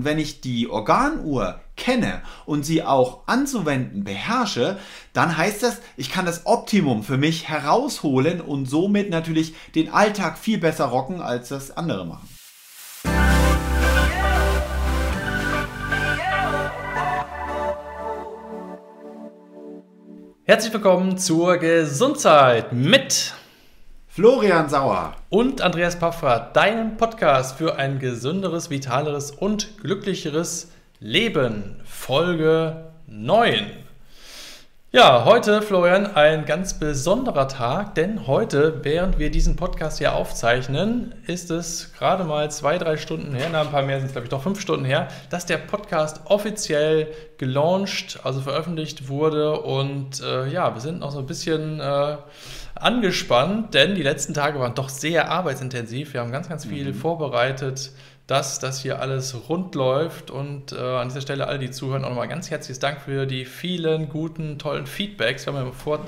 Und wenn ich die Organuhr kenne und sie auch anzuwenden beherrsche, dann heißt das, ich kann das Optimum für mich herausholen und somit natürlich den Alltag viel besser rocken, als das andere machen. Herzlich willkommen zur Gesundheit mit Florian Sauer und Andreas Paffer, deinem Podcast für ein gesünderes, vitaleres und glücklicheres Leben. Folge 9. Ja, heute, Florian, ein ganz besonderer Tag, denn heute, während wir diesen Podcast hier aufzeichnen, ist es gerade mal zwei, drei Stunden her, na, ein paar mehr sind es, glaube ich, doch fünf Stunden her, dass der Podcast offiziell gelauncht, also veröffentlicht wurde. Und äh, ja, wir sind noch so ein bisschen äh, angespannt, denn die letzten Tage waren doch sehr arbeitsintensiv. Wir haben ganz, ganz viel mhm. vorbereitet dass das hier alles rund läuft. Und äh, an dieser Stelle alle, die zuhören, auch nochmal ganz herzliches Dank für die vielen guten, tollen Feedbacks. Wir haben im, Vor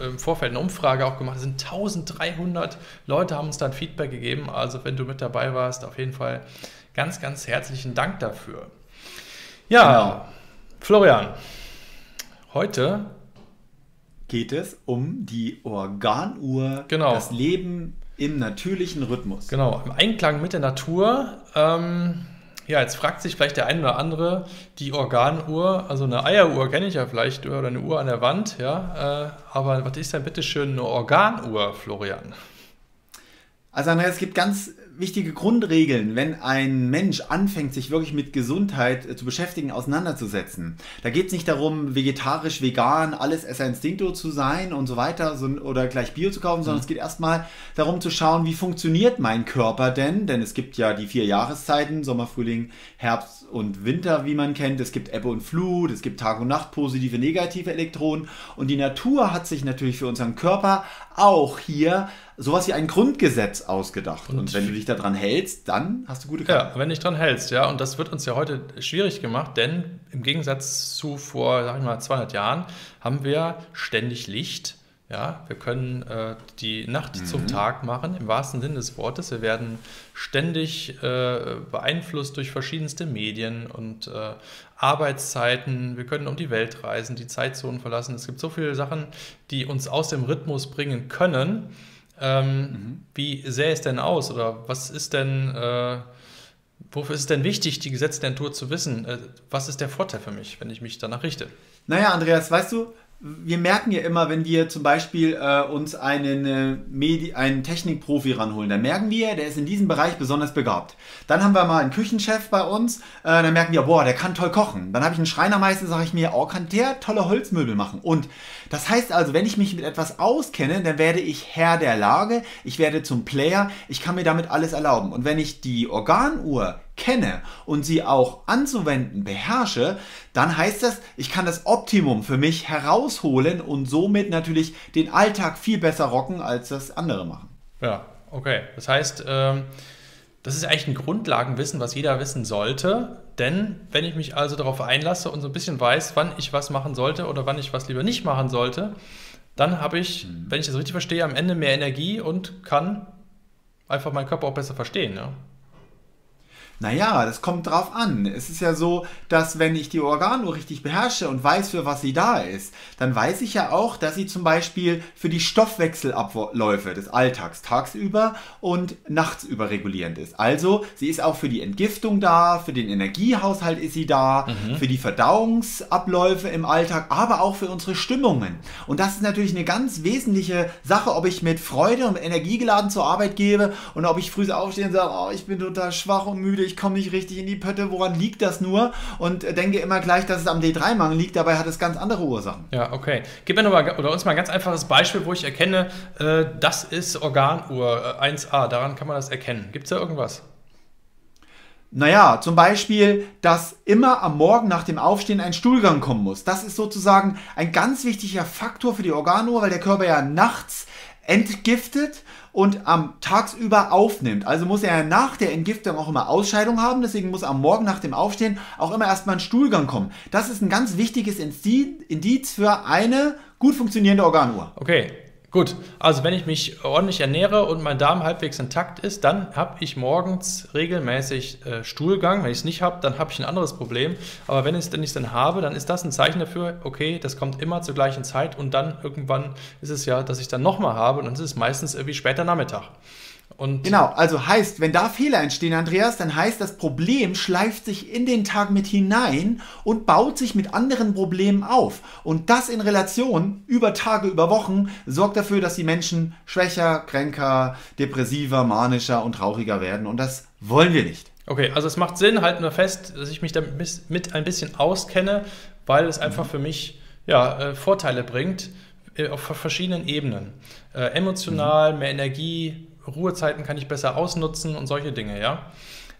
im Vorfeld eine Umfrage auch gemacht. Es sind 1300 Leute, haben uns dann Feedback gegeben. Also wenn du mit dabei warst, auf jeden Fall ganz, ganz herzlichen Dank dafür. Ja, genau. Florian, heute geht es um die Organuhr, genau. das Leben im natürlichen Rhythmus. Genau, im Einklang mit der Natur. Ähm, ja, jetzt fragt sich vielleicht der eine oder andere, die Organuhr, also eine Eieruhr kenne ich ja vielleicht, oder eine Uhr an der Wand, ja. Äh, aber was ist denn bitte schön eine Organuhr, Florian? Also Andreas, es gibt ganz wichtige Grundregeln, wenn ein Mensch anfängt, sich wirklich mit Gesundheit äh, zu beschäftigen, auseinanderzusetzen. Da geht es nicht darum, vegetarisch, vegan, alles Esser Instinkto zu sein und so weiter so, oder gleich Bio zu kaufen, sondern mhm. es geht erstmal darum zu schauen, wie funktioniert mein Körper denn? Denn es gibt ja die vier Jahreszeiten, Sommer, Frühling, Herbst und Winter, wie man kennt. Es gibt Ebbe und Flut, es gibt Tag und Nacht, positive, negative Elektronen. Und die Natur hat sich natürlich für unseren Körper auch hier sowas wie ein Grundgesetz ausgedacht. Und, und wenn du dich daran hältst, dann hast du gute Karten. Ja, wenn du dich daran hältst, ja. Und das wird uns ja heute schwierig gemacht, denn im Gegensatz zu vor, sag ich mal, 200 Jahren haben wir ständig Licht. Ja, wir können äh, die Nacht mhm. zum Tag machen, im wahrsten Sinne des Wortes. Wir werden ständig äh, beeinflusst durch verschiedenste Medien und äh, Arbeitszeiten. Wir können um die Welt reisen, die Zeitzonen verlassen. Es gibt so viele Sachen, die uns aus dem Rhythmus bringen können. Ähm, mhm. Wie sähe es denn aus oder was ist denn, äh, wofür ist es denn wichtig, die Gesetze der Natur zu wissen? Äh, was ist der Vorteil für mich, wenn ich mich danach richte? Naja, Andreas, weißt du, wir merken ja immer, wenn wir zum Beispiel äh, uns einen, äh, Medi einen Technikprofi ranholen, dann merken wir, der ist in diesem Bereich besonders begabt. Dann haben wir mal einen Küchenchef bei uns, äh, dann merken wir, boah, der kann toll kochen. Dann habe ich einen Schreinermeister, sage ich mir, oh, kann der tolle Holzmöbel machen. Und das heißt also, wenn ich mich mit etwas auskenne, dann werde ich Herr der Lage, ich werde zum Player, ich kann mir damit alles erlauben. Und wenn ich die Organuhr kenne und sie auch anzuwenden beherrsche, dann heißt das, ich kann das Optimum für mich herausholen und somit natürlich den Alltag viel besser rocken, als das andere machen. Ja, okay. Das heißt, ähm, das ist eigentlich ein Grundlagenwissen, was jeder wissen sollte. Denn wenn ich mich also darauf einlasse und so ein bisschen weiß, wann ich was machen sollte oder wann ich was lieber nicht machen sollte, dann habe ich, mhm. wenn ich das richtig verstehe, am Ende mehr Energie und kann einfach meinen Körper auch besser verstehen. Ja? Naja, das kommt drauf an. Es ist ja so, dass wenn ich die Organuhr richtig beherrsche und weiß, für was sie da ist, dann weiß ich ja auch, dass sie zum Beispiel für die Stoffwechselabläufe des Alltags tagsüber und nachts über regulierend ist. Also, sie ist auch für die Entgiftung da, für den Energiehaushalt ist sie da, mhm. für die Verdauungsabläufe im Alltag, aber auch für unsere Stimmungen. Und das ist natürlich eine ganz wesentliche Sache, ob ich mit Freude und Energie geladen zur Arbeit gehe und ob ich früh aufstehe und sage, oh, ich bin total schwach und müde, ich komme nicht richtig in die Pötte, woran liegt das nur? Und denke immer gleich, dass es am D3-Mangel liegt, dabei hat es ganz andere Ursachen. Ja, okay. Gib mir nochmal, oder uns mal ein ganz einfaches Beispiel, wo ich erkenne, äh, das ist Organuhr 1a, äh, daran kann man das erkennen. Gibt es da irgendwas? Naja, zum Beispiel, dass immer am Morgen nach dem Aufstehen ein Stuhlgang kommen muss. Das ist sozusagen ein ganz wichtiger Faktor für die Organuhr, weil der Körper ja nachts entgiftet und am tagsüber aufnimmt. Also muss er nach der Entgiftung auch immer Ausscheidung haben, deswegen muss am Morgen nach dem Aufstehen auch immer erstmal ein Stuhlgang kommen. Das ist ein ganz wichtiges Indiz für eine gut funktionierende Organuhr. Okay, Gut, also wenn ich mich ordentlich ernähre und mein Darm halbwegs intakt ist, dann habe ich morgens regelmäßig äh, Stuhlgang. Wenn ich es nicht habe, dann habe ich ein anderes Problem. Aber wenn ich es dann habe, dann ist das ein Zeichen dafür, okay, das kommt immer zur gleichen Zeit und dann irgendwann ist es ja, dass ich dann nochmal habe und dann ist es meistens irgendwie später Nachmittag. Und genau, also heißt, wenn da Fehler entstehen, Andreas, dann heißt das Problem schleift sich in den Tag mit hinein und baut sich mit anderen Problemen auf. Und das in Relation über Tage, über Wochen sorgt dafür, dass die Menschen schwächer, kränker, depressiver, manischer und trauriger werden. Und das wollen wir nicht. Okay, also es macht Sinn, halt nur fest, dass ich mich damit ein bisschen auskenne, weil es einfach für mich ja, äh, Vorteile bringt äh, auf verschiedenen Ebenen. Äh, emotional, mehr Energie, Ruhezeiten kann ich besser ausnutzen und solche Dinge, ja.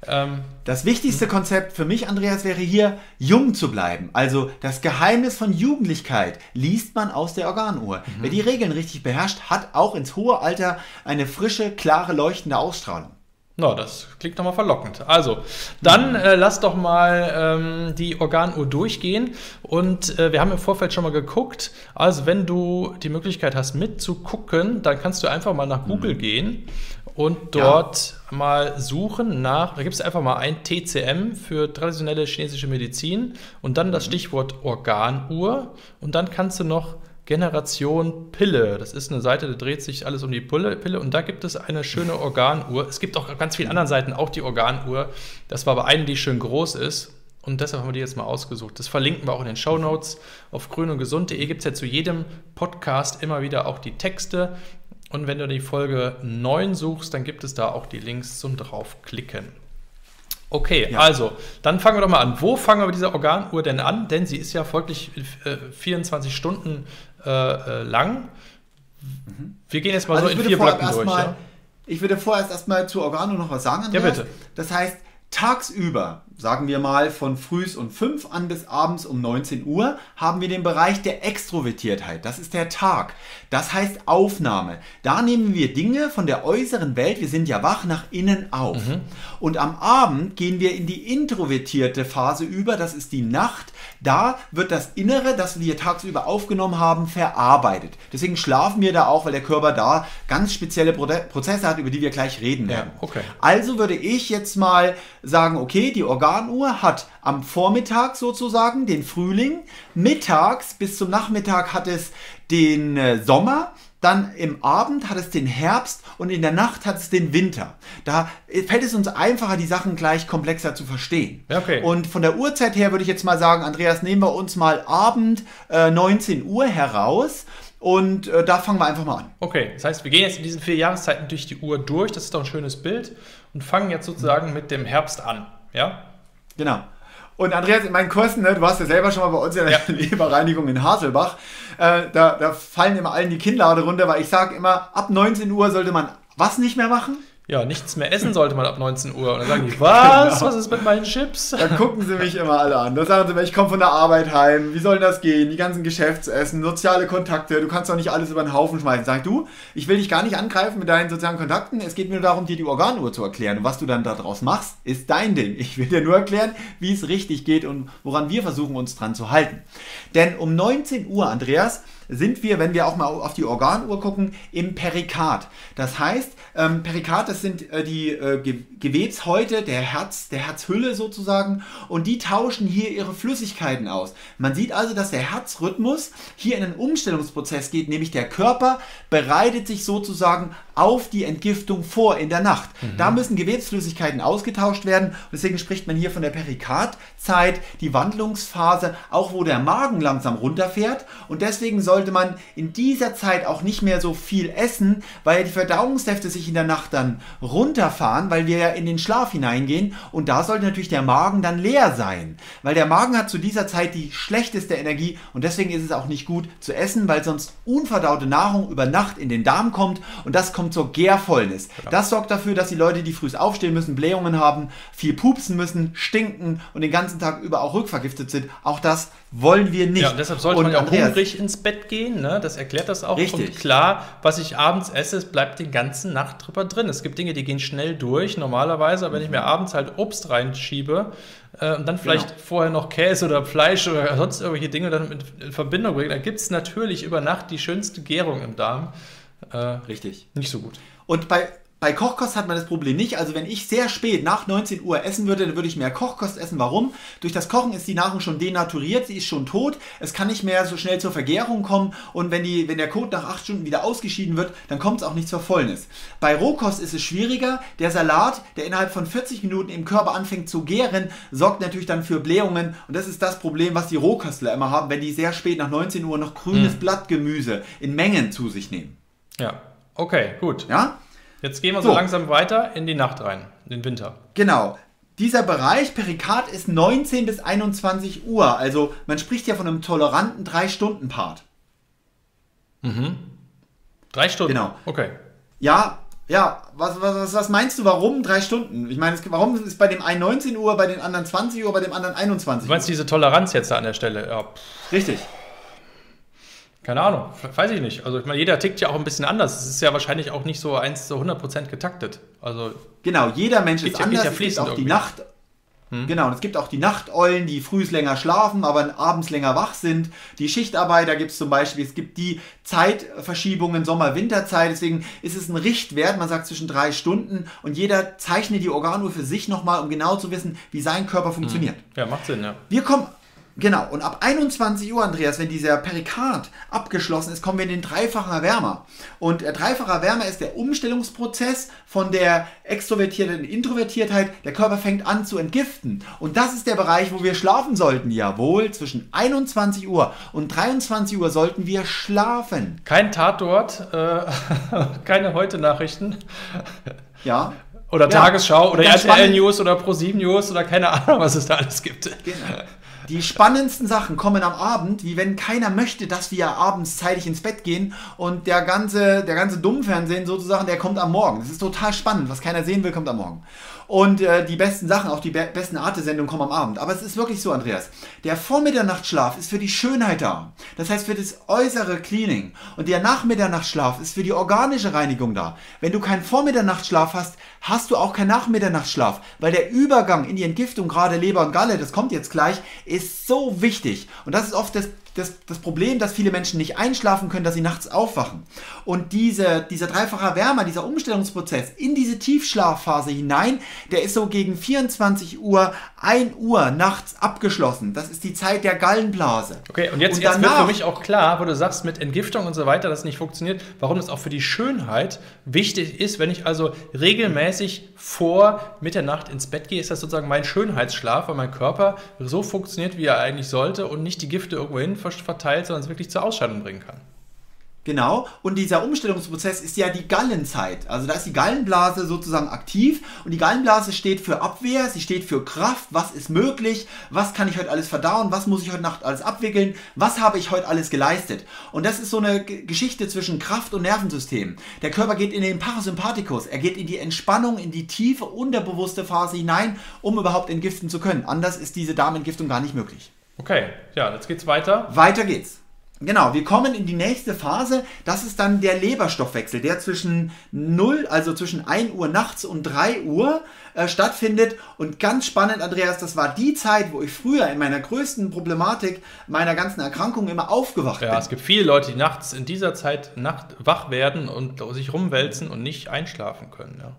Ähm, das wichtigste Konzept für mich, Andreas, wäre hier, jung zu bleiben. Also das Geheimnis von Jugendlichkeit liest man aus der Organuhr. Mhm. Wer die Regeln richtig beherrscht, hat auch ins hohe Alter eine frische, klare, leuchtende Ausstrahlung. Na, das klingt doch mal verlockend. Also, dann äh, lass doch mal ähm, die Organuhr durchgehen. Und äh, wir haben im Vorfeld schon mal geguckt. Also, wenn du die Möglichkeit hast, mitzugucken, dann kannst du einfach mal nach Google mhm. gehen und dort ja. mal suchen nach, da gibt es einfach mal ein TCM für traditionelle chinesische Medizin und dann das mhm. Stichwort Organuhr. Und dann kannst du noch Generation Pille. Das ist eine Seite, da dreht sich alles um die Pille, Pille und da gibt es eine schöne Organuhr. Es gibt auch ganz vielen anderen Seiten auch die Organuhr. Das war aber eine, die schön groß ist. Und deshalb haben wir die jetzt mal ausgesucht. Das verlinken wir auch in den Show Notes. Auf grünundgesund.de gibt es ja zu jedem Podcast immer wieder auch die Texte. Und wenn du die Folge 9 suchst, dann gibt es da auch die Links zum draufklicken. Okay, ja. also, dann fangen wir doch mal an. Wo fangen wir mit dieser Organuhr denn an? Denn sie ist ja folglich äh, 24 Stunden äh, äh, lang. Mhm. Wir gehen jetzt mal also so in vier Blöcken durch. Mal, ja? Ich würde vorerst erstmal zur Organo noch was sagen. Andreas. Ja, bitte. Das heißt, tagsüber, sagen wir mal von frühs um 5 an bis abends um 19 Uhr, haben wir den Bereich der Extrovertiertheit. Das ist der Tag. Das heißt Aufnahme. Da nehmen wir Dinge von der äußeren Welt, wir sind ja wach, nach innen auf. Mhm. Und am Abend gehen wir in die introvertierte Phase über, das ist die Nacht. Da wird das Innere, das wir tagsüber aufgenommen haben, verarbeitet. Deswegen schlafen wir da auch, weil der Körper da ganz spezielle Prozesse hat, über die wir gleich reden werden. Ja, okay. Also würde ich jetzt mal sagen, okay, die Organuhr hat am Vormittag sozusagen den Frühling, mittags bis zum Nachmittag hat es den äh, Sommer, dann im Abend hat es den Herbst und in der Nacht hat es den Winter. Da fällt es uns einfacher, die Sachen gleich komplexer zu verstehen. Okay. Und von der Uhrzeit her würde ich jetzt mal sagen, Andreas, nehmen wir uns mal Abend äh, 19 Uhr heraus. Und äh, da fangen wir einfach mal an. Okay, das heißt, wir gehen jetzt in diesen vier Jahreszeiten durch die Uhr durch. Das ist doch ein schönes Bild. Und fangen jetzt sozusagen mit dem Herbst an. Ja? Genau. Und Andreas, in meinen Kursen, ne, du warst ja selber schon mal bei uns in der ja. Leberreinigung in Haselbach, äh, da, da fallen immer allen die Kinnlade runter, weil ich sage immer, ab 19 Uhr sollte man was nicht mehr machen? Ja, nichts mehr essen sollte man ab 19 Uhr. Und dann sagen die, was? Genau. Was ist mit meinen Chips? Dann gucken sie mich immer alle an. Dann sagen sie mir, ich komme von der Arbeit heim. Wie soll das gehen? Die ganzen Geschäftsessen, soziale Kontakte. Du kannst doch nicht alles über den Haufen schmeißen. Sag du, ich will dich gar nicht angreifen mit deinen sozialen Kontakten. Es geht mir nur darum, dir die Organuhr zu erklären. Und was du dann daraus machst, ist dein Ding. Ich will dir nur erklären, wie es richtig geht und woran wir versuchen, uns dran zu halten. Denn um 19 Uhr, Andreas, sind wir, wenn wir auch mal auf die Organuhr gucken, im Perikard. Das heißt, ähm, Perikard, das sind äh, die äh, Ge Gewebshäute der Herz, der Herzhülle sozusagen und die tauschen hier ihre Flüssigkeiten aus. Man sieht also, dass der Herzrhythmus hier in einen Umstellungsprozess geht, nämlich der Körper bereitet sich sozusagen auf die Entgiftung vor in der Nacht. Mhm. Da müssen Gewebsflüssigkeiten ausgetauscht werden. Deswegen spricht man hier von der Perikardzeit, die Wandlungsphase, auch wo der Magen langsam runterfährt. Und deswegen sollte man in dieser Zeit auch nicht mehr so viel essen, weil die Verdauungssäfte sich in der Nacht dann runterfahren, weil wir ja in den Schlaf hineingehen. Und da sollte natürlich der Magen dann leer sein, weil der Magen hat zu dieser Zeit die schlechteste Energie und deswegen ist es auch nicht gut zu essen, weil sonst unverdaute Nahrung über Nacht in den Darm kommt und das kommt kommt zur Gärfäulnis. Genau. Das sorgt dafür, dass die Leute, die früh aufstehen müssen, Blähungen haben, viel pupsen müssen, stinken und den ganzen Tag über auch rückvergiftet sind. Auch das wollen wir nicht. Ja, deshalb sollte und man ja auch Andreas, hungrig ins Bett gehen. Ne? Das erklärt das auch. Richtig. Und klar, was ich abends esse, bleibt den ganzen Nacht drüber drin. Es gibt Dinge, die gehen schnell durch normalerweise, aber wenn ich mir abends halt Obst reinschiebe äh, und dann vielleicht genau. vorher noch Käse oder Fleisch oder sonst irgendwelche Dinge dann in Verbindung bringe, dann gibt es natürlich über Nacht die schönste Gärung im Darm. Äh, Richtig. nicht so gut. Und bei, bei Kochkost hat man das Problem nicht. Also wenn ich sehr spät nach 19 Uhr essen würde, dann würde ich mehr Kochkost essen. Warum? Durch das Kochen ist die Nahrung schon denaturiert, sie ist schon tot. Es kann nicht mehr so schnell zur Vergärung kommen. Und wenn, die, wenn der Kot nach 8 Stunden wieder ausgeschieden wird, dann kommt es auch nicht zur Fäulnis. Bei Rohkost ist es schwieriger. Der Salat, der innerhalb von 40 Minuten im Körper anfängt zu gären, sorgt natürlich dann für Blähungen. Und das ist das Problem, was die Rohköstler immer haben, wenn die sehr spät nach 19 Uhr noch grünes Blattgemüse in Mengen zu sich nehmen. Ja. Okay, gut. Ja? Jetzt gehen wir so, So. langsam weiter in die Nacht rein, in den Winter. Genau. Dieser Bereich Perikard ist 19 bis 21 Uhr. Also man spricht ja von einem toleranten 3-Stunden-Part. Drei Stunden? Genau. Okay. Ja, ja, was, was, was, meinst du, warum drei Stunden? Ich meine, es, warum ist bei dem einen 19 Uhr, bei den anderen 20 Uhr, bei dem anderen 21 Du Uhr? meinst diese Toleranz jetzt da an der Stelle? Ja, Richtig. Keine Ahnung, weiß ich nicht. Also ich meine, jeder tickt ja auch ein bisschen anders. Es ist ja wahrscheinlich auch nicht so 1 zu 100% getaktet. Also Genau, jeder Mensch ist ja- anders. ja es gibt auch die. Nacht. Genau, und es gibt auch die Nachteulen, die frühs länger schlafen, aber abends länger wach sind. Die Schichtarbeiter gibt es zum Beispiel. Es gibt die Zeitverschiebungen Sommer-Winterzeit. Deswegen ist es ein Richtwert, man sagt zwischen drei Stunden. Und jeder zeichnet die Organuhr für sich nochmal, um genau zu wissen, wie sein Körper funktioniert. ja, macht Sinn, ja. Wir kommen, genau, und ab 21 Uhr, Andreas, wenn dieser Perikard abgeschlossen ist, kommen wir in den dreifachen Erwärmer. Und der dreifache Erwärmer ist der Umstellungsprozess von der Extrovertiertheit in Introvertiertheit. Der Körper fängt an zu entgiften. Und das ist der Bereich, wo wir schlafen sollten. Jawohl, zwischen 21 Uhr und 23 Uhr sollten wir schlafen. Kein Tatort, äh, keine Heute-Nachrichten Ja. oder Ja. Tagesschau oder RTL News oder Pro7 News oder keine Ahnung, was es da alles gibt. Die spannendsten Sachen kommen am Abend, wie wenn keiner möchte, dass wir abends zeitig ins Bett gehen und der ganze, der ganze Dummfernsehen sozusagen, der kommt am Morgen. Das ist total spannend. Was keiner sehen will, kommt am Morgen. Und äh, die besten Sachen, auch die be besten Arte-Sendungen kommen am Abend. Aber es ist wirklich so, Andreas. Der Vormitternachtsschlaf ist für die Schönheit da. Das heißt für das äußere Cleaning. Und der Nachmitternachtsschlaf ist für die organische Reinigung da. Wenn du keinen Vormitternachtsschlaf hast, hast du auch keinen Nachmitternachtsschlaf. Weil der Übergang in die Entgiftung, gerade Leber und Galle, das kommt jetzt gleich, ist so wichtig. Und das ist oft das, das, das Problem, dass viele Menschen nicht einschlafen können, dass sie nachts aufwachen. Und diese, dieser dreifache Wärmer, dieser Umstellungsprozess in diese Tiefschlafphase hinein, der ist so gegen 24 Uhr, 1 Uhr nachts abgeschlossen. Das ist die Zeit der Gallenblase. Okay, und jetzt, Und jetzt wird danach- für mich auch klar, wo du sagst, mit Entgiftung und so weiter, das nicht funktioniert, warum das auch für die Schönheit wichtig ist. Wenn ich also regelmäßig vor Mitternacht ins Bett gehe, ist das sozusagen mein Schönheitsschlaf, weil mein Körper so funktioniert, wie er eigentlich sollte und nicht die Gifte irgendwohin ver- verteilt, sondern es wirklich zur Ausscheidung bringen kann. Genau, und dieser Umstellungsprozess ist ja die Gallenzeit. Also da ist die Gallenblase sozusagen aktiv und die Gallenblase steht für Abwehr, sie steht für Kraft, was ist möglich, was kann ich heute alles verdauen, was muss ich heute Nacht alles abwickeln, was habe ich heute alles geleistet. Und das ist so eine Geschichte zwischen Kraft und Nervensystem. Der Körper geht in den Parasympathikus, er geht in die Entspannung, in die tiefe, unterbewusste Phase hinein, um überhaupt entgiften zu können. Anders ist diese Darmentgiftung gar nicht möglich. Okay, ja, jetzt geht's weiter. Weiter geht's. Genau, wir kommen in die nächste Phase. Das ist dann der Leberstoffwechsel, der zwischen 0, also zwischen 1 Uhr nachts und 3 Uhr äh, stattfindet. Und ganz spannend, Andreas, das war die Zeit, wo ich früher in meiner größten Problematik meiner ganzen Erkrankung immer aufgewacht Ja, bin. es gibt viele Leute, die nachts in dieser Zeit Nacht wach werden und sich rumwälzen und nicht einschlafen können. Ja.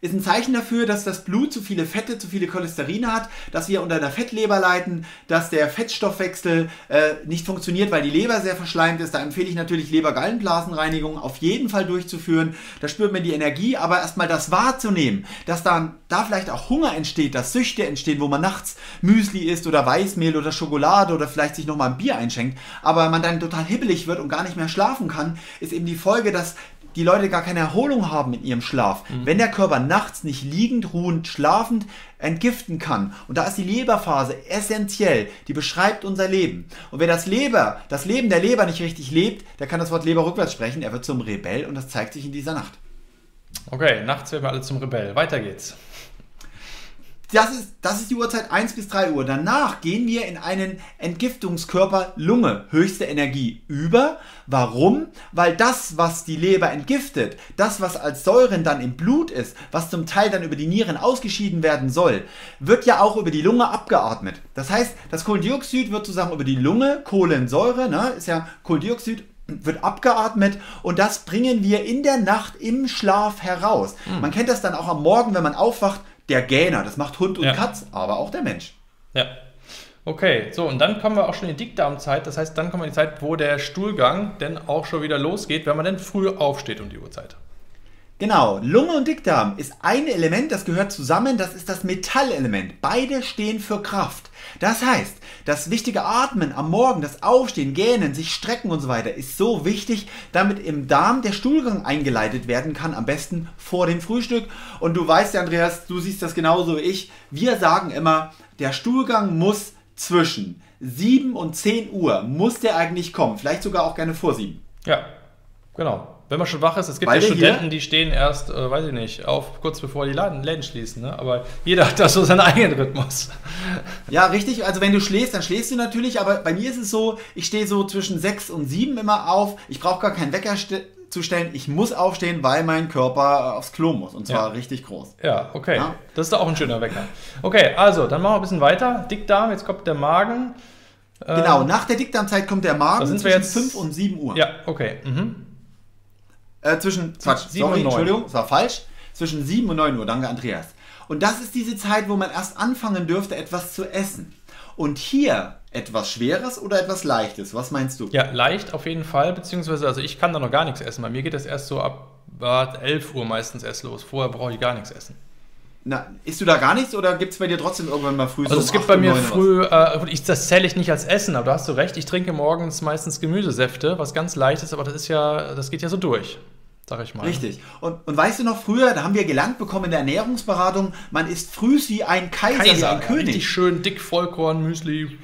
Ist ein Zeichen dafür, dass das Blut zu viele Fette, zu viele Cholesterine hat, dass wir unter einer Fettleber leiden, dass der Fettstoffwechsel äh, nicht funktioniert, weil die Leber sehr verschleimt ist. Da empfehle ich natürlich Leber-Gallenblasenreinigung auf jeden Fall durchzuführen. Da spürt man die Energie, aber erstmal das wahrzunehmen, dass dann da vielleicht auch Hunger entsteht, dass Süchte entstehen, wo man nachts Müsli isst oder Weißmehl oder Schokolade oder vielleicht sich nochmal ein Bier einschenkt, aber man dann total hibbelig wird und gar nicht mehr schlafen kann, ist eben die Folge, dass die Leute gar keine Erholung haben in ihrem Schlaf. Wenn der Körper nachts nicht liegend, ruhend, schlafend entgiften kann. Und da ist die Leberphase essentiell. Die beschreibt unser Leben. Und wer das Leber, das Leben der Leber nicht richtig lebt, der kann das Wort Leber rückwärts sprechen. Er wird zum Rebell und das zeigt sich in dieser Nacht. Okay, nachts werden wir alle zum Rebell. Weiter geht's. Das ist, das ist die Uhrzeit 1 bis 3 Uhr. Danach gehen wir in einen Entgiftungskörper Lunge, höchste Energie, über. Warum? Weil das, was die Leber entgiftet, das, was als Säuren dann im Blut ist, was zum Teil dann über die Nieren ausgeschieden werden soll, wird ja auch über die Lunge abgeatmet. Das heißt, das Kohlendioxid wird sozusagen über die Lunge, Kohlensäure, ne, ist ja Kohlendioxid, wird abgeatmet und das bringen wir in der Nacht im Schlaf heraus. Hm. Man kennt das dann auch am Morgen, wenn man aufwacht, der Gähner, das macht Hund und Ja. Katz, aber auch der Mensch. Ja. Okay, so und dann kommen wir auch schon in die Dickdarmzeit. Das heißt, dann kommen wir in die Zeit, wo der Stuhlgang denn auch schon wieder losgeht, wenn man dann früh aufsteht um die Uhrzeit. Genau, Lunge und Dickdarm ist ein Element, das gehört zusammen, das ist das Metallelement. Beide stehen für Kraft. Das heißt, das wichtige Atmen am Morgen, das Aufstehen, Gähnen, sich strecken und so weiter ist so wichtig, damit im Darm der Stuhlgang eingeleitet werden kann, am besten vor dem Frühstück. Und du weißt ja, Andreas, du siehst das genauso wie ich. Wir sagen immer, der Stuhlgang muss zwischen 7 und 10 Uhr, muss der eigentlich kommen. Vielleicht sogar auch gerne vor 7. Ja, genau. Wenn man schon wach ist, es gibt Weil ja Studenten, die stehen erst, äh, weiß ich nicht, auf kurz bevor die Laden, Läden schließen. Ne? Aber jeder hat da so seinen eigenen Rhythmus. Ja, richtig. Also wenn du schläfst, dann schläfst du natürlich. Aber bei mir ist es so, ich stehe so zwischen 6 und 7 immer auf. Ich brauche gar keinen Wecker zu stellen. Ich muss aufstehen, weil mein Körper aufs Klo muss. Und zwar Ja. richtig groß. Ja, okay. Ja. Das ist doch auch ein schöner Wecker. Okay, also, dann machen wir ein bisschen weiter. Dickdarm, jetzt kommt der Magen. Genau, nach der Dickdarmzeit kommt der Magen da sind wir zwischen jetzt- 5 und 7 Uhr. Ja, okay. Mhm. Äh, zwischen, Quatsch, sorry. Entschuldigung, das war falsch. Zwischen 7 und 9 Uhr, danke Andreas. Und das ist diese Zeit, wo man erst anfangen dürfte, etwas zu essen. Und hier etwas Schweres oder etwas Leichtes. Was meinst du? Ja, leicht auf jeden Fall, beziehungsweise, also ich kann da noch gar nichts essen. Bei mir geht das erst so ab äh, 11 Uhr meistens erst los. Vorher brauche ich gar nichts essen. Na, isst du da gar nichts oder gibt es bei dir trotzdem irgendwann mal früh Also so es gibt 8 bei mir 9 Uhr was? früh, äh, ich, das zähle ich nicht als Essen, aber da hast du recht, ich trinke morgens meistens Gemüsesäfte, was ganz leicht ist, aber das ist ja, das geht ja so durch, sag ich mal. Richtig. Und, und weißt du noch früher, da haben wir gelernt bekommen in der Ernährungsberatung, man isst frühs wie ein Kaiser, wie Kaiser, ein ja, König. richtig schön dick Vollkorn, Müsli.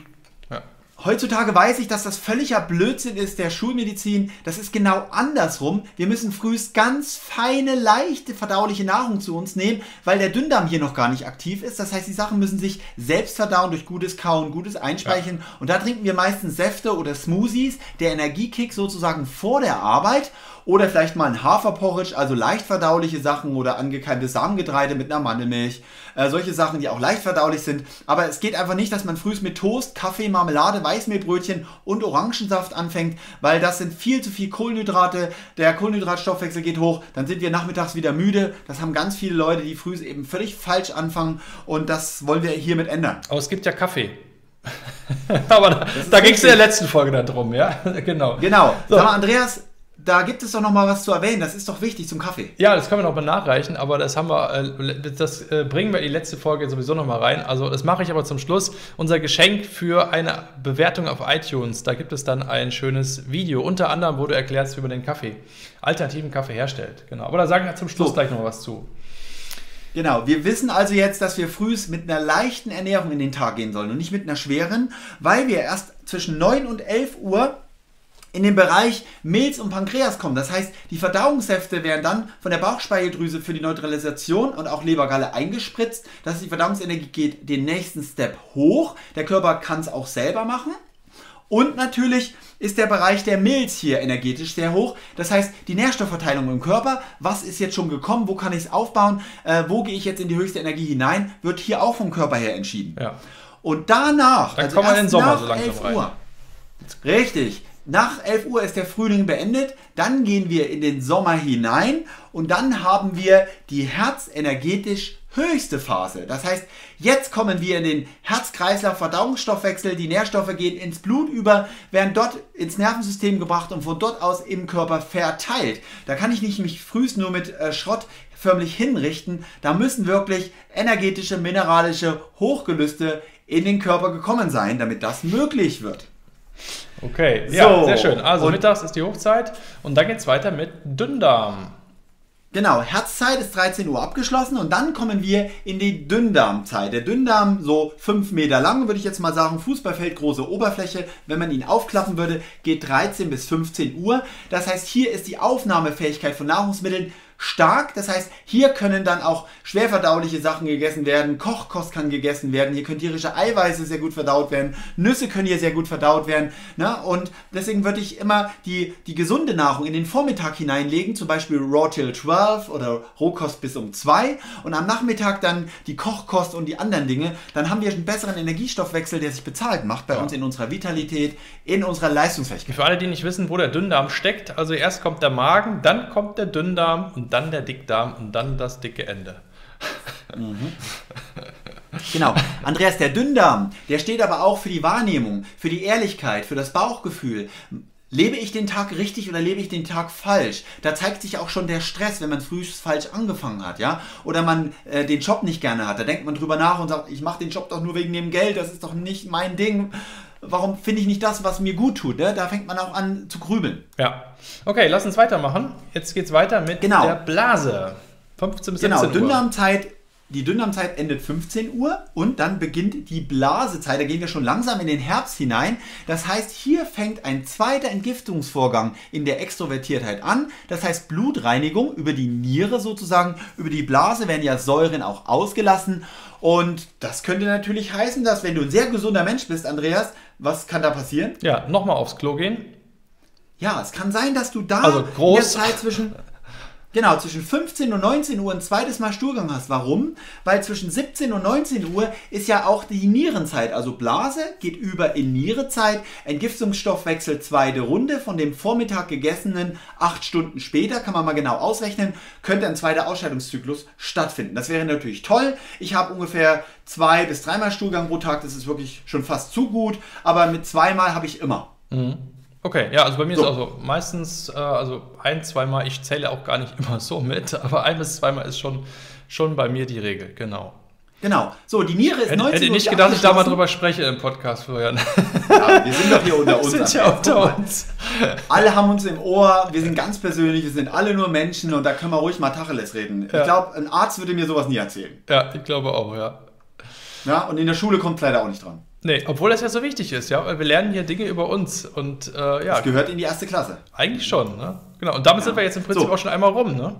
Ja. Heutzutage weiß ich, dass das völliger Blödsinn ist der Schulmedizin. Das ist genau andersrum. Wir müssen frühst ganz feine, leichte, verdauliche Nahrung zu uns nehmen, weil der Dünndarm hier noch gar nicht aktiv ist. Das heißt, die Sachen müssen sich selbst verdauen durch gutes Kauen, gutes Einspeichern. Und da trinken wir meistens Säfte oder Smoothies, der Energiekick sozusagen vor der Arbeit. Oder vielleicht mal ein Haferporridge, also leicht verdauliche Sachen oder angekeimtes Samengetreide mit einer Mandelmilch. Äh, solche Sachen, die auch leicht verdaulich sind. Aber es geht einfach nicht, dass man frühs mit Toast, Kaffee, Marmelade, Weißmehlbrötchen und Orangensaft anfängt, weil das sind viel zu viel Kohlenhydrate. Der Kohlenhydratstoffwechsel geht hoch, dann sind wir nachmittags wieder müde. Das haben ganz viele Leute, die früh eben völlig falsch anfangen und das wollen wir hiermit ändern. Aber es gibt ja Kaffee. aber da, da ging es in der letzten Folge dann drum, ja? genau. Genau. So. Sag mal, Andreas, da gibt es doch noch mal was zu erwähnen. Das ist doch wichtig zum Kaffee. Ja, das können wir noch mal nachreichen, aber das haben wir, äh, das äh, bringen wir in die letzte Folge sowieso noch mal rein. Also das mache ich aber zum Schluss. Unser Geschenk für eine Bewertung auf iTunes, da gibt es dann ein schönes Video, unter anderem, wo du erklärst, wie man den Kaffee, alternativen Kaffee herstellt. Genau. Aber da sagen wir zum Schluss So. gleich noch was zu. Genau, wir wissen also jetzt, dass wir frühs mit einer leichten Ernährung in den Tag gehen sollen und nicht mit einer schweren, weil wir erst zwischen 9 und 11 Uhr in den Bereich Milz und Pankreas kommen. Das heißt, die Verdauungssäfte werden dann von der Bauchspeicheldrüse für die Neutralisation und auch Lebergalle eingespritzt. Das heißt, die Verdauungsenergie geht den nächsten Step hoch. Der Körper kann es auch selber machen. Und natürlich ist der Bereich der Milz hier energetisch sehr hoch. Das heißt, die Nährstoffverteilung im Körper, was ist jetzt schon gekommen, wo kann ich es aufbauen, äh, wo gehe ich jetzt in die höchste Energie hinein, wird hier auch vom Körper her entschieden. Ja. Und danach, Dann kommen wir in den Sommer so langsam 11 rein. Uhr, richtig, nach 11 Uhr ist der Frühling beendet, dann gehen wir in den Sommer hinein und dann haben wir die herzenergetisch höchste Phase. Das heißt, jetzt kommen wir in den Herz-Kreislauf-Verdauungsstoffwechsel, die Nährstoffe gehen ins Blut über, werden dort ins Nervensystem gebracht und von dort aus im Körper verteilt. Da kann ich nicht mich frühst nur mit äh, Schrott förmlich hinrichten. Da müssen wirklich energetische, mineralische Hochgelüste in den Körper gekommen sein, damit das möglich wird. Okay, ja, So, sehr schön. Also und- mittags ist die Hochzeit und dann geht es weiter mit Dünndarm. Genau, Herzzeit ist 13 Uhr abgeschlossen und dann kommen wir in die Dünndarmzeit. Der Dünndarm, so 5 Meter lang, würde ich jetzt mal sagen, Fußballfeld, große Oberfläche. Wenn man ihn aufklappen würde, geht 13 bis 15 Uhr. Das heißt, hier ist die Aufnahmefähigkeit von Nahrungsmitteln stark. Das heißt, hier können dann auch schwer verdauliche Sachen gegessen werden, Kochkost kann gegessen werden, hier können tierische Eiweiße sehr gut verdaut werden, Nüsse können hier sehr gut verdaut werden. Ne? Und deswegen würde ich immer die, die gesunde Nahrung in den Vormittag hineinlegen, zum Beispiel Raw till 12 oder Rohkost bis um 2 und am Nachmittag dann die Kochkost und die anderen Dinge. Dann haben wir einen besseren Energiestoffwechsel, der sich bezahlt macht bei ja. uns in unserer Vitalität, in unserer Leistungsfähigkeit. Für alle, die nicht wissen, wo der Dünndarm steckt, also erst kommt der Magen, dann kommt der Dünndarm und dann der Dickdarm und dann das dicke Ende. Mhm. Genau. Andreas, der Dünndarm, der steht aber auch für die Wahrnehmung, für die Ehrlichkeit, für das Bauchgefühl. Lebe ich den Tag richtig oder lebe ich den Tag falsch? Da zeigt sich auch schon der Stress, wenn man früh falsch angefangen hat, ja? Oder man äh, den Job nicht gerne hat. Da denkt man drüber nach und sagt, ich mache den Job doch nur wegen dem Geld, das ist doch nicht mein Ding. Warum finde ich nicht das, was mir gut tut? Ne? Da fängt man auch an zu grübeln. Ja. Okay, lass uns weitermachen. Jetzt geht es weiter mit genau. der Blase. 15 bis 17 genau, Uhr. Genau, Dünndarmzeit die Dünndarmzeit endet 15 Uhr und dann beginnt die Blasezeit. Da gehen wir schon langsam in den Herbst hinein. Das heißt, hier fängt ein zweiter Entgiftungsvorgang in der Extrovertiertheit an. Das heißt, Blutreinigung über die Niere sozusagen, über die Blase werden ja Säuren auch ausgelassen. Und das könnte natürlich heißen, dass wenn du ein sehr gesunder Mensch bist, Andreas, was kann da passieren? Ja, nochmal aufs Klo gehen. Ja, es kann sein, dass du da also groß. in der Zeit zwischen Genau, zwischen 15 und 19 Uhr ein zweites Mal Stuhlgang hast. Warum? Weil zwischen 17 und 19 Uhr ist ja auch die Nierenzeit. Also Blase geht über in Nierezeit. Entgiftungsstoffwechsel zweite Runde. Von dem Vormittag gegessenen acht Stunden später, kann man mal genau ausrechnen, könnte ein zweiter Ausscheidungszyklus stattfinden. Das wäre natürlich toll. Ich habe ungefähr zwei bis dreimal Stuhlgang pro Tag. Das ist wirklich schon fast zu gut. Aber mit zweimal habe ich immer. Mhm. Okay, ja, also bei mir so. ist auch so meistens, äh, also ein, zweimal, ich zähle auch gar nicht immer so mit, aber ein bis zweimal ist schon, schon bei mir die Regel, genau. Genau. So, die Niere ist 19 Hätte ich nicht gedacht, dass ich da mal drüber spreche im Podcast, Florian. Ja, wir sind doch hier unter uns. Wir sind ja unter uns. Alle haben uns im Ohr, wir sind ganz persönlich, wir sind alle nur Menschen und da können wir ruhig mal Tacheles reden. Ja. Ich glaube, ein Arzt würde mir sowas nie erzählen. Ja, ich glaube auch, ja. Ja, und in der Schule kommt leider auch nicht dran. Nee, obwohl das ja so wichtig ist, ja. Wir lernen hier Dinge über uns und äh, ja. Das gehört in die erste Klasse. Eigentlich schon, ne? Genau. Und damit ja. sind wir jetzt im Prinzip so. auch schon einmal rum, ne?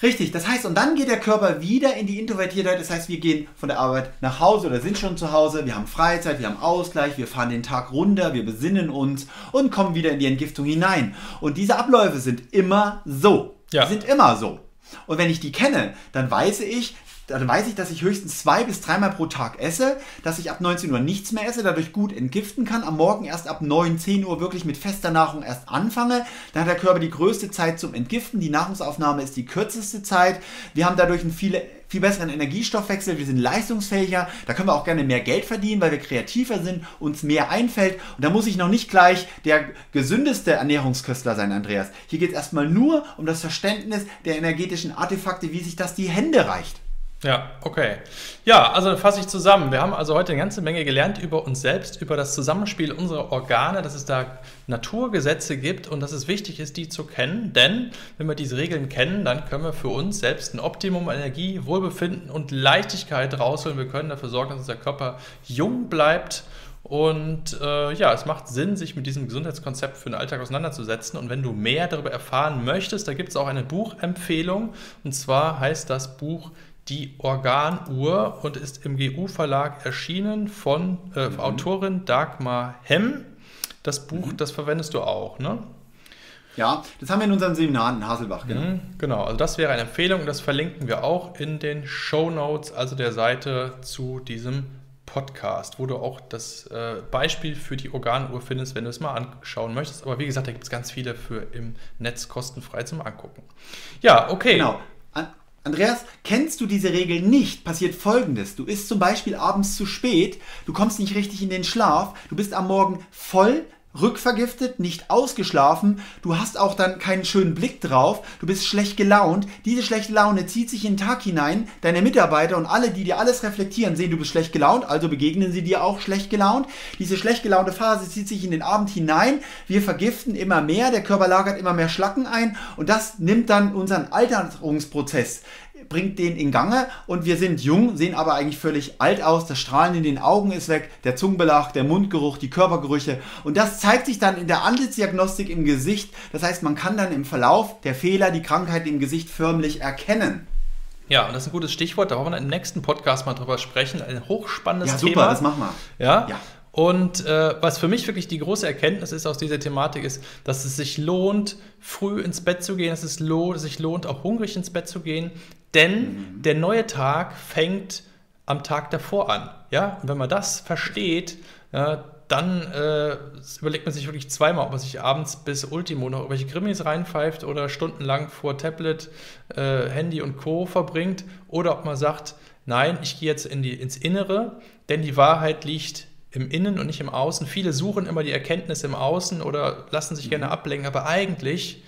Richtig, das heißt, und dann geht der Körper wieder in die Introvertiertheit. Das heißt, wir gehen von der Arbeit nach Hause oder sind schon zu Hause. Wir haben Freizeit, wir haben Ausgleich, wir fahren den Tag runter, wir besinnen uns und kommen wieder in die Entgiftung hinein. Und diese Abläufe sind immer so. Ja. Die sind immer so. Und wenn ich die kenne, dann weiß ich, dann weiß ich, dass ich höchstens zwei bis dreimal pro Tag esse, dass ich ab 19 Uhr nichts mehr esse, dadurch gut entgiften kann, am Morgen erst ab 9, 10 Uhr wirklich mit fester Nahrung erst anfange. Dann hat der Körper die größte Zeit zum Entgiften, die Nahrungsaufnahme ist die kürzeste Zeit. Wir haben dadurch einen viel, viel besseren Energiestoffwechsel, wir sind leistungsfähiger, da können wir auch gerne mehr Geld verdienen, weil wir kreativer sind, uns mehr einfällt. Und da muss ich noch nicht gleich der gesündeste Ernährungsköstler sein, Andreas. Hier geht es erstmal nur um das Verständnis der energetischen Artefakte, wie sich das die Hände reicht. Ja, okay. Ja, also fasse ich zusammen. Wir haben also heute eine ganze Menge gelernt über uns selbst, über das Zusammenspiel unserer Organe, dass es da Naturgesetze gibt und dass es wichtig ist, die zu kennen. Denn wenn wir diese Regeln kennen, dann können wir für uns selbst ein Optimum Energie, Wohlbefinden und Leichtigkeit rausholen. Wir können dafür sorgen, dass unser Körper jung bleibt. Und äh, ja, es macht Sinn, sich mit diesem Gesundheitskonzept für den Alltag auseinanderzusetzen. Und wenn du mehr darüber erfahren möchtest, da gibt es auch eine Buchempfehlung. Und zwar heißt das Buch die Organuhr und ist im GU-Verlag erschienen von äh, mhm. Autorin Dagmar Hemm. Das Buch, mhm. das verwendest du auch, ne? Ja, das haben wir in unserem Seminar in Haselbach, genau. Mhm, genau, also das wäre eine Empfehlung und das verlinken wir auch in den Show Notes, also der Seite zu diesem Podcast, wo du auch das äh, Beispiel für die Organuhr findest, wenn du es mal anschauen möchtest. Aber wie gesagt, da gibt es ganz viele für im Netz kostenfrei zum Angucken. Ja, okay. Genau. Andreas, kennst du diese Regel nicht, passiert folgendes. Du isst zum Beispiel abends zu spät, du kommst nicht richtig in den Schlaf, du bist am Morgen voll rückvergiftet, nicht ausgeschlafen, du hast auch dann keinen schönen Blick drauf, du bist schlecht gelaunt, diese schlechte Laune zieht sich in den Tag hinein, deine Mitarbeiter und alle, die dir alles reflektieren, sehen, du bist schlecht gelaunt, also begegnen sie dir auch schlecht gelaunt. Diese schlecht gelaunte Phase zieht sich in den Abend hinein, wir vergiften immer mehr, der Körper lagert immer mehr Schlacken ein und das nimmt dann unseren Alterungsprozess bringt den in Gange und wir sind jung, sehen aber eigentlich völlig alt aus. Das Strahlen in den Augen ist weg, der Zungenbelag, der Mundgeruch, die Körpergerüche und das zeigt sich dann in der Antlitzdiagnostik im Gesicht. Das heißt, man kann dann im Verlauf der Fehler die Krankheit im Gesicht förmlich erkennen. Ja, und das ist ein gutes Stichwort. Da wollen wir im nächsten Podcast mal drüber sprechen. Ein hochspannendes ja, super, Thema. das machen wir. Ja. ja. Und äh, was für mich wirklich die große Erkenntnis ist aus dieser Thematik, ist, dass es sich lohnt, früh ins Bett zu gehen, dass es lohnt, sich lohnt, auch hungrig ins Bett zu gehen, denn mhm. der neue Tag fängt am Tag davor an. Ja? Und wenn man das versteht, ja, dann äh, überlegt man sich wirklich zweimal, ob man sich abends bis Ultimo noch irgendwelche Krimis reinpfeift oder stundenlang vor Tablet, äh, Handy und Co. verbringt oder ob man sagt, nein, ich gehe jetzt in die, ins Innere, denn die Wahrheit liegt im Innen und nicht im Außen. Viele suchen immer die Erkenntnis im Außen oder lassen sich gerne mhm. ablenken, aber eigentlich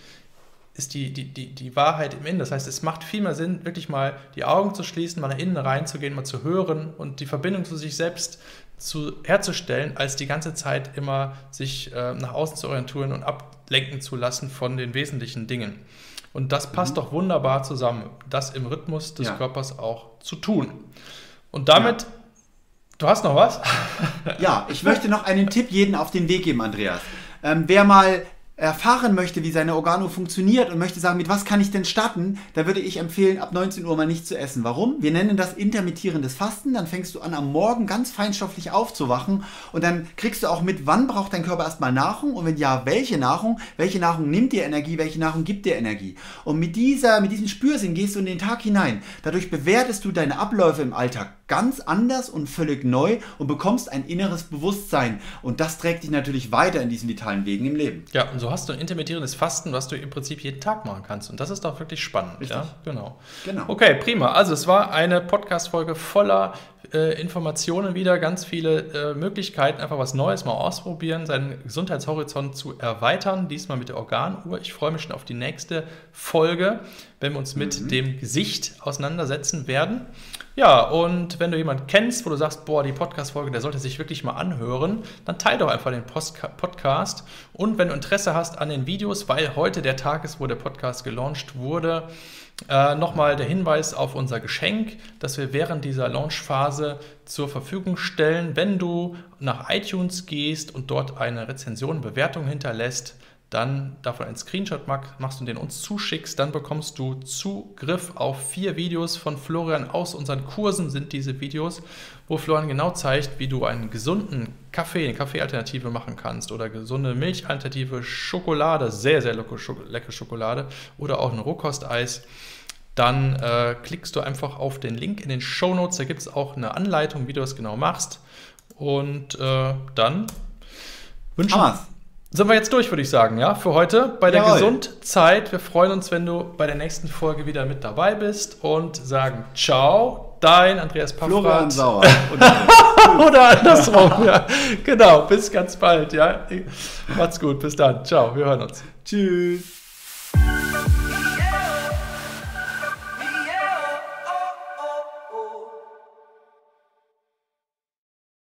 ist die, die, die, die Wahrheit im Innen. Das heißt, es macht viel mehr Sinn, wirklich mal die Augen zu schließen, mal nach innen reinzugehen, mal zu hören und die Verbindung zu sich selbst zu, herzustellen, als die ganze Zeit immer sich äh, nach außen zu orientieren und ablenken zu lassen von den wesentlichen Dingen. Und das passt mhm. doch wunderbar zusammen, das im Rhythmus des ja. Körpers auch zu tun. Und damit ja. Du hast noch was? ja, ich möchte noch einen Tipp jeden auf den Weg geben, Andreas. Ähm, wer mal erfahren möchte, wie seine Organo funktioniert und möchte sagen, mit was kann ich denn starten, da würde ich empfehlen, ab 19 Uhr mal nicht zu essen. Warum? Wir nennen das intermittierendes Fasten. Dann fängst du an, am Morgen ganz feinstofflich aufzuwachen und dann kriegst du auch mit, wann braucht dein Körper erstmal Nahrung und wenn ja, welche Nahrung, welche Nahrung nimmt dir Energie, welche Nahrung gibt dir Energie. Und mit, dieser, mit diesem Spürsinn gehst du in den Tag hinein. Dadurch bewertest du deine Abläufe im Alltag ganz anders und völlig neu und bekommst ein inneres Bewusstsein. Und das trägt dich natürlich weiter in diesen vitalen Wegen im Leben. Ja, und so hast du ein intermittierendes Fasten, was du im Prinzip jeden Tag machen kannst. Und das ist doch wirklich spannend. Richtig. Ja, genau. genau. Okay, prima. Also es war eine Podcast-Folge voller äh, Informationen wieder, ganz viele äh, Möglichkeiten, einfach was Neues mal ausprobieren, seinen Gesundheitshorizont zu erweitern, diesmal mit der Organuhr. Ich freue mich schon auf die nächste Folge, wenn wir uns mit mhm. dem Gesicht auseinandersetzen werden. Ja, und wenn du jemanden kennst, wo du sagst, boah, die Podcast-Folge, der sollte sich wirklich mal anhören, dann teile doch einfach den Post Podcast. Und wenn du Interesse hast an den Videos, weil heute der Tag ist, wo der Podcast gelauncht wurde, äh, nochmal der Hinweis auf unser Geschenk, das wir während dieser Launchphase zur Verfügung stellen. Wenn du nach iTunes gehst und dort eine Rezension, Bewertung hinterlässt, dann davon einen Screenshot machst und den uns zuschickst, dann bekommst du Zugriff auf vier Videos von Florian aus unseren Kursen sind diese Videos, wo Florian genau zeigt, wie du einen gesunden Kaffee, eine Kaffeealternative machen kannst oder gesunde Milchalternative, Schokolade, sehr, sehr leckere Schokolade oder auch ein Rohkosteis. Dann äh, klickst du einfach auf den Link in den Show Notes, da gibt es auch eine Anleitung, wie du das genau machst. Und äh, dann wünschen wir sind wir jetzt durch, würde ich sagen, ja, für heute bei der Jawohl. Gesundzeit. Wir freuen uns, wenn du bei der nächsten Folge wieder mit dabei bist und sagen Ciao, dein Andreas Paffrath. Florian Sauer. Oder andersrum, ja. Genau, bis ganz bald, ja. Macht's gut, bis dann. Ciao, wir hören uns. Tschüss.